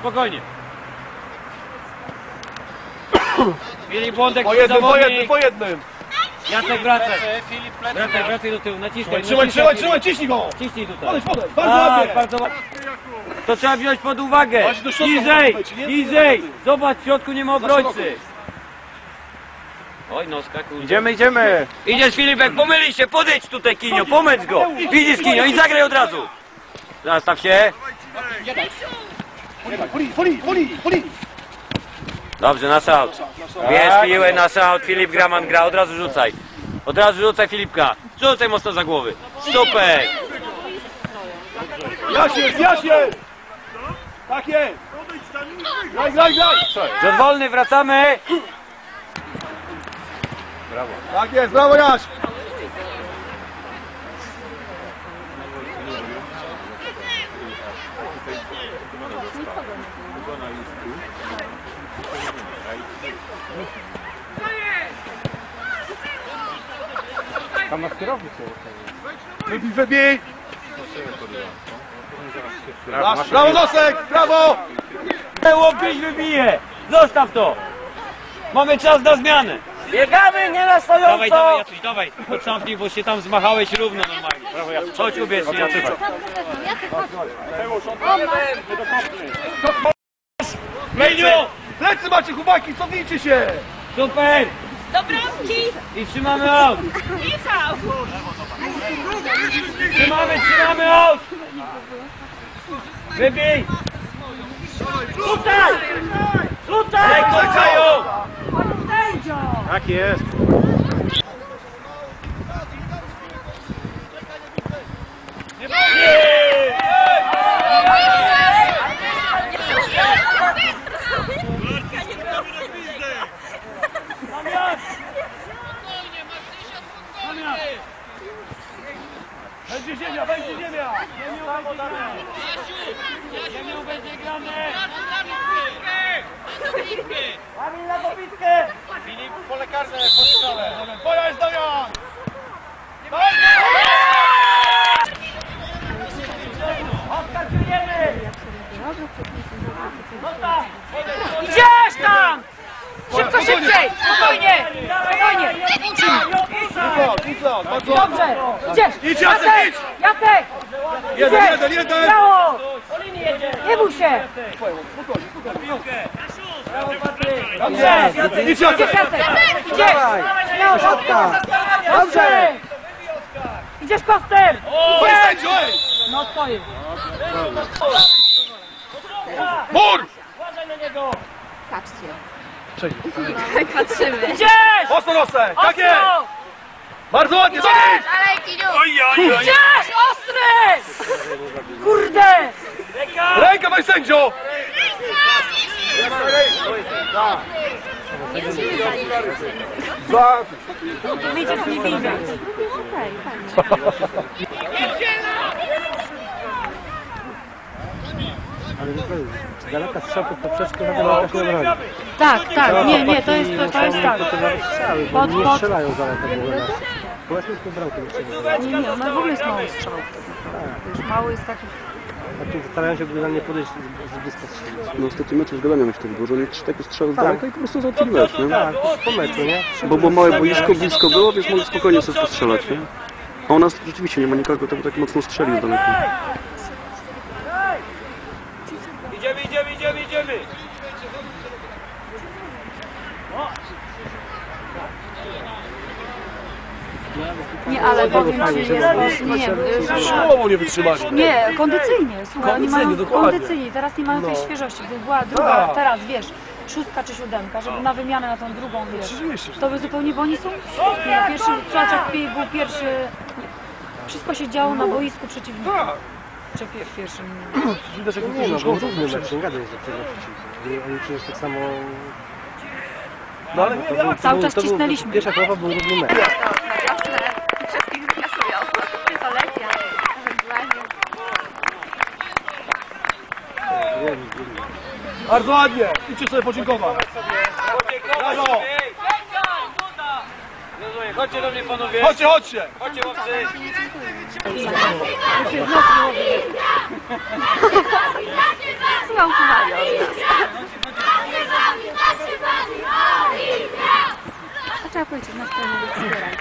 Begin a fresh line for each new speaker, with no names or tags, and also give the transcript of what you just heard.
Spokojnie. Mieli błądek
Po
przy
jednym, po jednym, po jednym.
Jacek wracaj. Wracaj, wracaj do tyłu, naciskaj.
Trzymaj,
naciskaj.
trzymaj, trzymaj, ciśnij go!
Ciśnij tutaj.
Podejdź, podejdź, bardzo
Tak,
ładnie!
bardzo ładnie. To trzeba wziąć pod uwagę.
Właśnie do środka
Niżej,
nie?
niżej. Zobacz, w środku nie ma obrońcy. Oj, noska, kurde.
Idziemy, idziemy!
Idziesz Filipek, pomylił się, podejdź tutaj Kinio, pomęcz go. Widzisz Kinio i zagraj od razu. Zastaw się. Dobrze, na aut. Bierz piłę, na aut, Filip Graman gra, od razu rzucaj. Od razu rzucaj Filipka. Rzucaj mocno za głowy. Super.
Jaś jest, Jaś jest! Tak jest! Graj, graj, graj!
Rzut wolny, wracamy.
Tak jest, brawo Jaś! Wybij, wybij! Masz, brawo Nosek, brawo!
Łopieć wybije. Zostaw to. Mamy czas na zmianę.
Biegamy, nie na
Dawaj,
stojąco!
dawaj, Jacuś, dawaj. Podcąpnij, bo się tam zmachałeś równo normalnie. Chodź, ubierz się. Meniu!
Plecy macie chłopaki, cofnijcie się!
Super!
Do bramki!
I trzymamy aut!
Michał!
Trzymamy, trzymamy aut! Wybij!
Tutaj! Tutaj!
Kończają!
Tak jest.
Dobitkę!
Filip, pole karne, postrzale. Twoja jest Damian!
Odskakujemy! No tam! Idziesz tam! Szybko, szybciej! Spokojnie! Spokojnie! Dobrze! Idziesz!
Idź, Jacek,
Jacek!
idź!
Jacek!
Jeden,
Idziesz!
jeden, jeden!
Brawo! Nie bój się!
Idź,
Idziesz
Jacek!
Jacek! Idziesz! Śmiało, Dobrze! Dobrze! Idziesz Koster! Idziesz!
sędzio, ej!
No co jest?
Mur!
Patrzymy.
Idziesz!
Mocno nosę, tak jest! Bardzo ładnie,
Idziesz!
Ale Kiniu!
Idziesz! Ostry! Kurde!
Rękę weź sędzio! Za...
Wiecie, co nie widać.
Daleka strzałka w poprzeczkę na daleka się.
Tak, tak, nie, nie, to jest, to, to jest tak.
Bo
Pod-
nie
pod-
strzelają z daleka. Właśnie z nie strzelają.
Nie, nie, ona w ogóle jest mało strzałów. Już mało jest takich...
Znaczy starają się w ogóle na nie podejść z, z bliska strzelić.
No ostatni mecz zgadania mi się tak było, że oni trzy takie strzały z
Tak.
daleka i po prostu załatwili mecz, nie?
Tak, po meczu, nie?
Bo, bo małe boisko blisko było, więc mogli spokojnie sobie postrzelać, nie? A u nas rzeczywiście nie ma nikogo, kto by tak mocno strzelił z daleka.
Idziemy, idziemy, idziemy, idziemy!
Nie, ale powiem ci, jest... Nie,
Szkołą nie wytrzymali.
nie, kondycyjnie, słuchaj, oni mają
Kondycyjnie, dokładnie.
kondycyjnie, teraz nie mają tej świeżości, gdyby była druga,
Tak.
teraz wiesz, szóstka czy siódemka, żeby na wymianę na tą drugą, wiesz,
Oczywiście, że
to by zupełnie, bo oni są świetni, no, pierwszy, Płaczak był pierwszy, wszystko się działo na boisku przeciwnika,
tak.
czy pier, w pierwszym,
Widać, jak
Nie no, był równy mecz, nie gadaj, że tego przeciwko. Oni- przecież tak samo...
No ale nie,
Cały czas
był, to był,
cisnęliśmy.
Pierwsza połowa był równy mecz.
Bardzo ładnie! Idźcie sobie podziękować. Brawo!
Chodźcie do mnie panowie!
Chodźcie, chodźcie!
Chodźcie chłopcy!
Zmałpowali od nas. A trzeba powiedzieć, na pewno wspieraj.